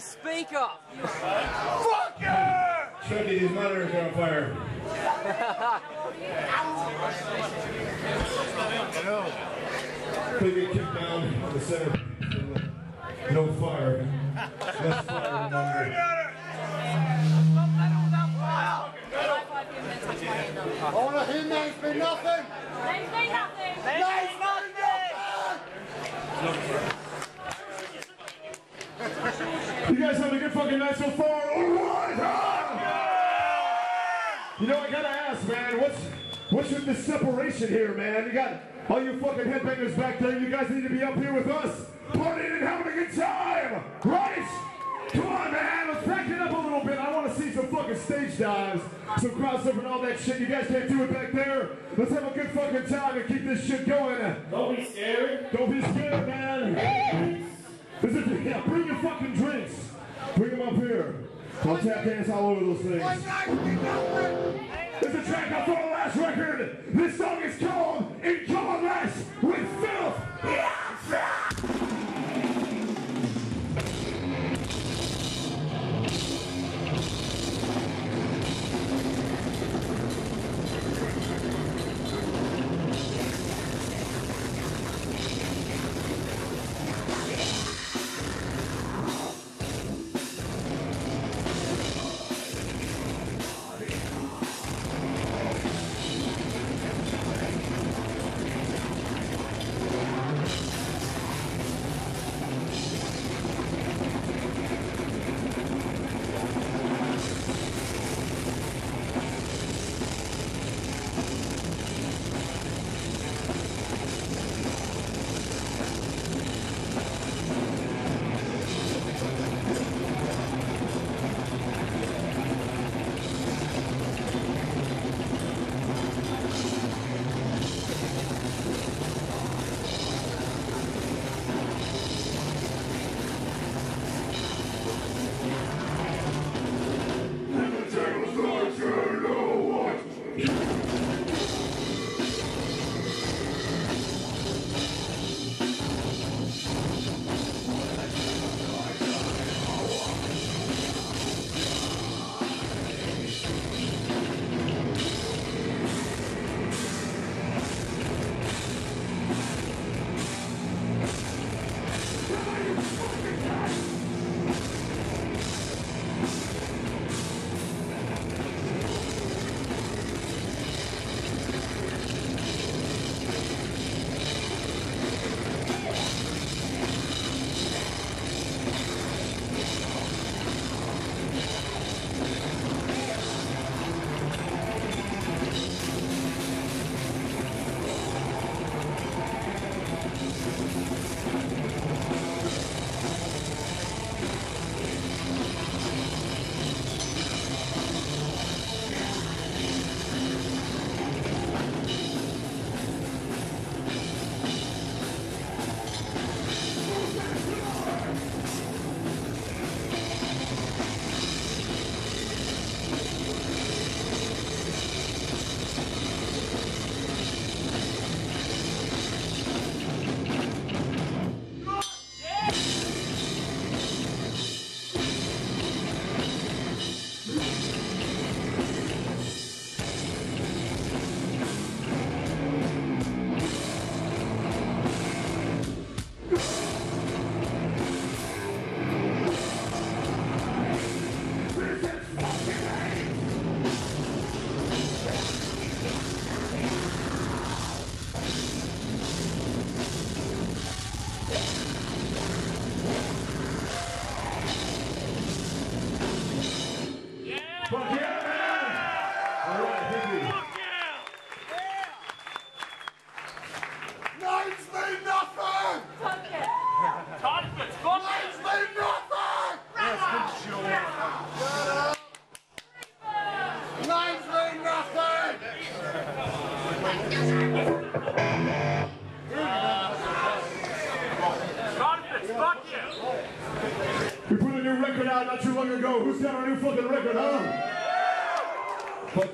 exploded the speaker! Fucker! Shreddy, these monitors are on fire. Could get kicked down in the center. No fire. Less fire than under. All of him, there's been nothing! There's been nothing. International Forum. Right. You know, I gotta ask, man, what's what's with this separation here, man? You got all you fucking headbangers back there. You guys need to be up here with us, partying and having a good time, right? Come on, man, let's back it up a little bit. I want to see some fucking stage dives, some crossover and all that shit. You guys can't do it back there. Let's have a good fucking time and keep this shit going. Don't be scared. Don't be scared, man. Is, yeah, bring your fucking drinks. Bring them up here. I'll tap dance all over those things. It's a track off our last record. This song is called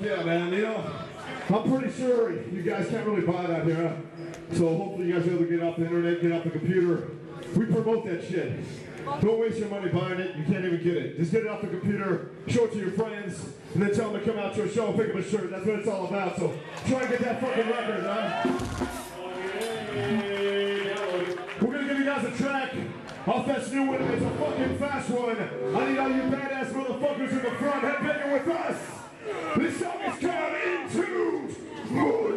yeah, man. You know, I'm pretty sure you guys can't really buy that here. So hopefully you guys are able to get off the internet, get off the computer. We promote that shit. Don't waste your money buying it. You can't even get it. Just get it off the computer, show it to your friends, and then tell them to come out to a show and pick up a shirt. That's what it's all about. So try and get that fucking record, huh? We're gonna give you guys a track off that new one. It's a fucking fast one. I need all you badass motherfuckers in the front headbanging with us. This song is called Into Mordor.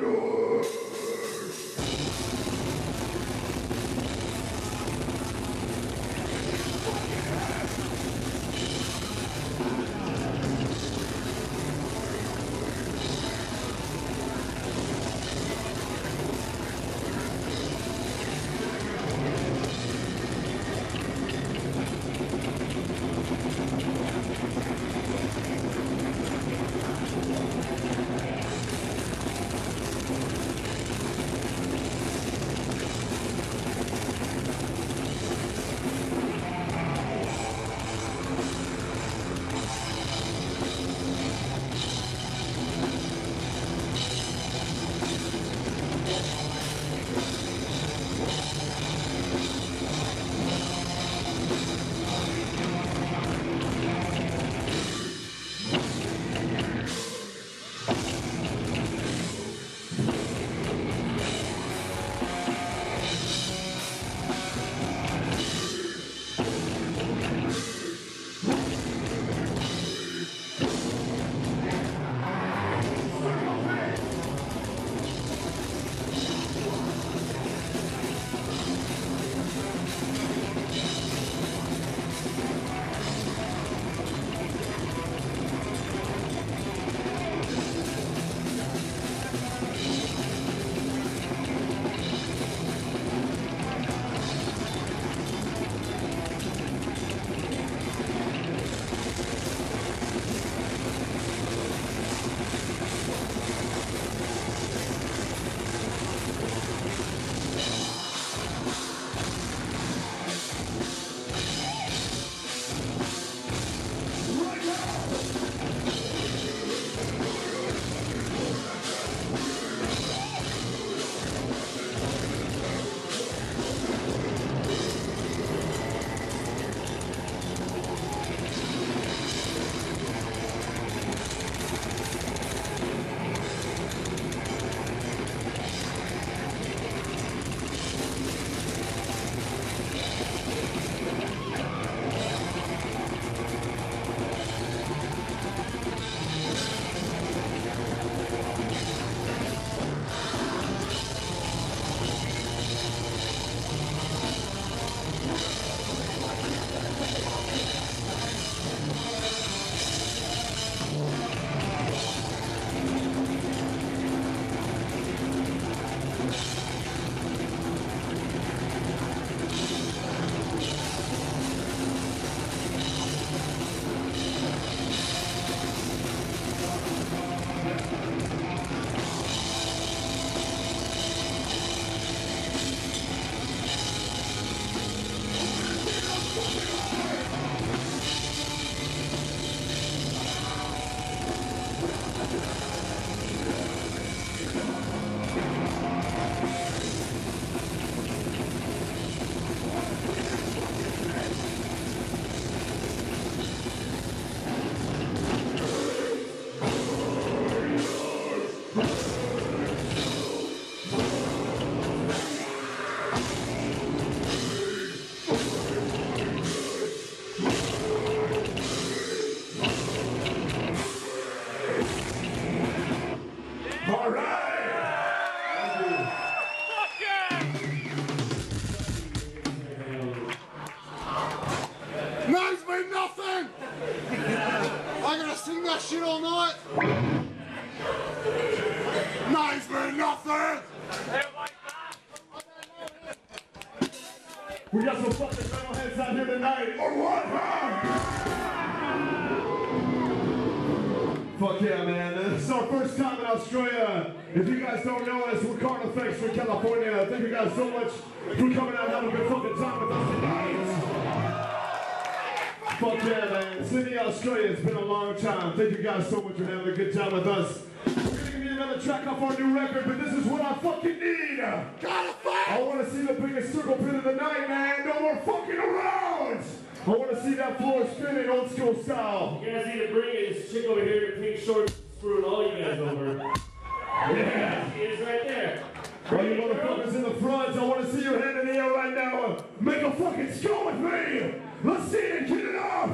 Time. Thank you guys so much for having a good time with us. We're gonna give you another track off our new record, but this is what I fucking need. Gotta fight! I want to see the biggest circle pit of the night, man. No more fucking around. I want to see that floor spinning old school style. You guys need to bring it. This chick over here in pink shorts screwing all you guys over. Yeah. She is right there. All you motherfuckers in the front, I want to see your hand in the air right now. Make a fucking skull with me. Let's see it. Get it off.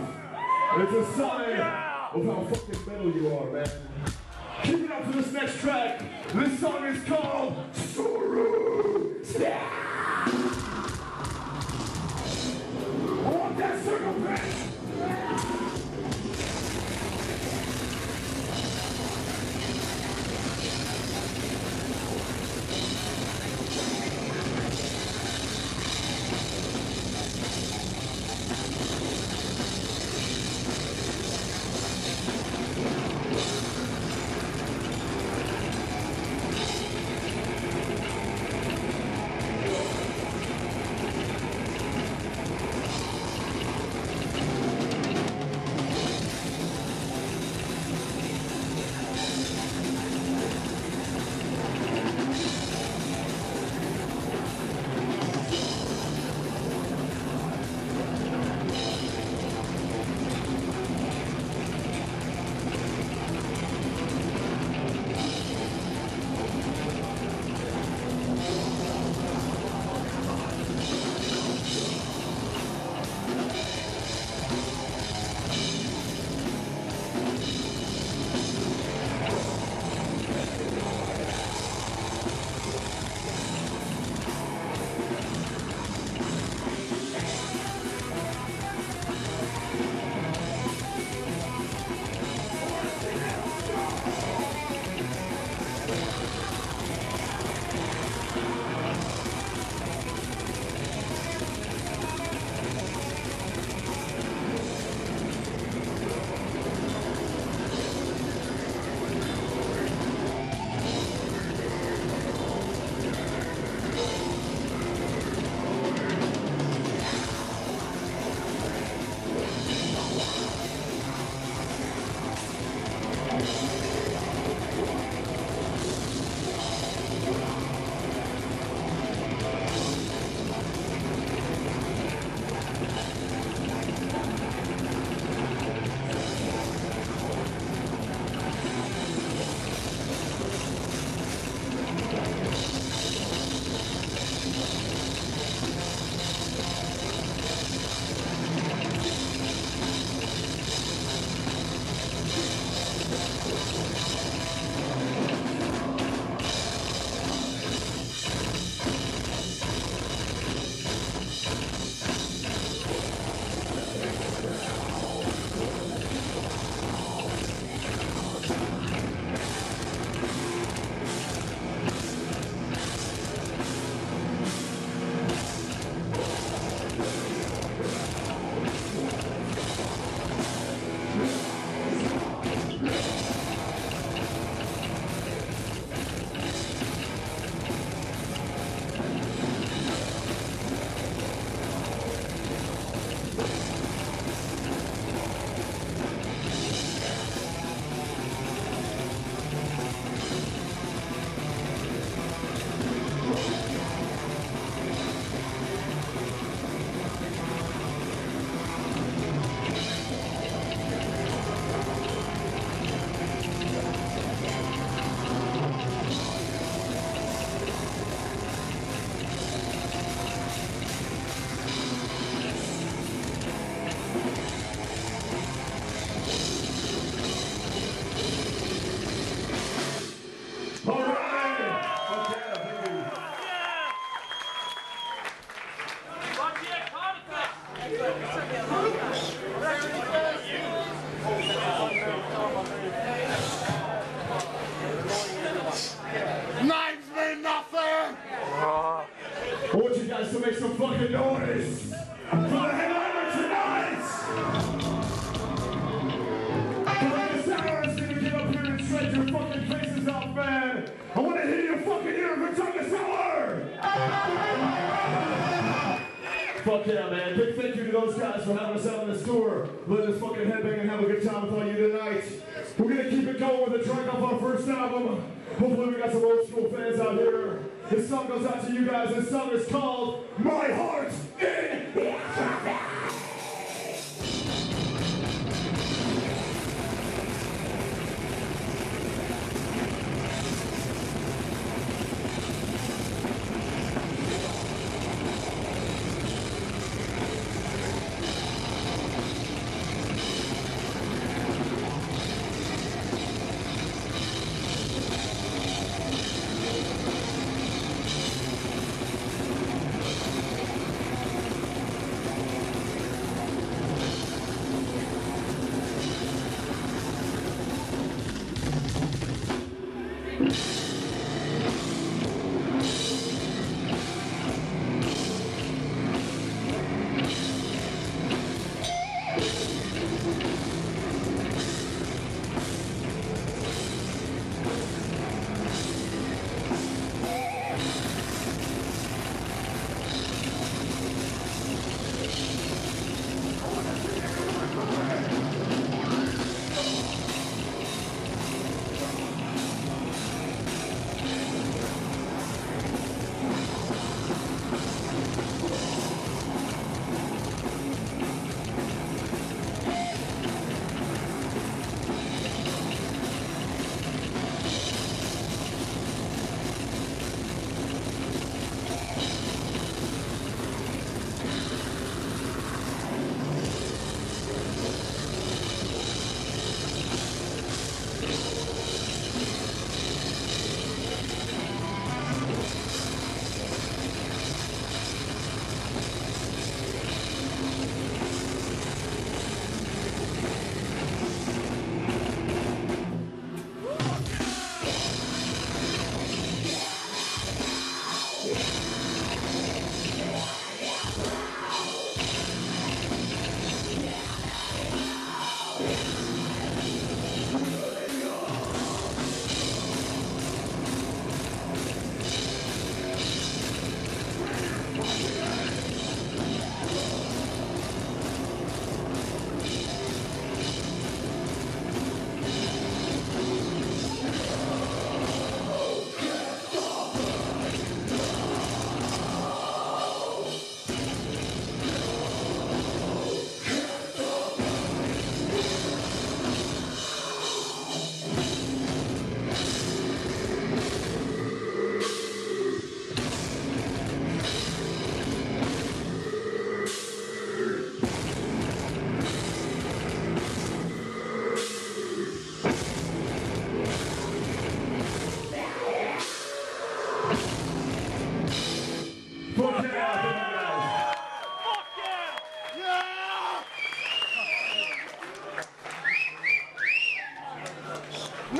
It's a sign of how fucking metal you are, man. Keep it up for this next track. This song is called Suru. I want that circle pit.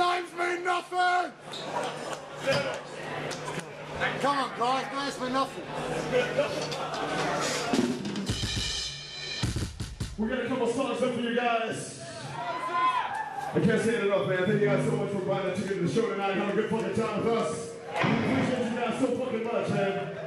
names mean nothing! Come on, guys, names mean nothing. We got a couple songs up for you guys. I can't say it enough, man. Thank you guys so much for buying that ticket to the show tonight. Have a good fucking time with us. We appreciate you guys so fucking much, man.